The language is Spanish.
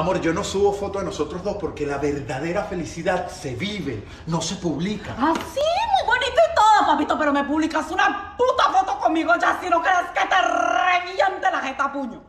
Amor, yo no subo fotos de nosotros dos porque la verdadera felicidad se vive, no se publica. Ah, sí, muy bonito y todo, papito, pero me publicas una puta foto conmigo ya si no crees que te reviente la jeta puño.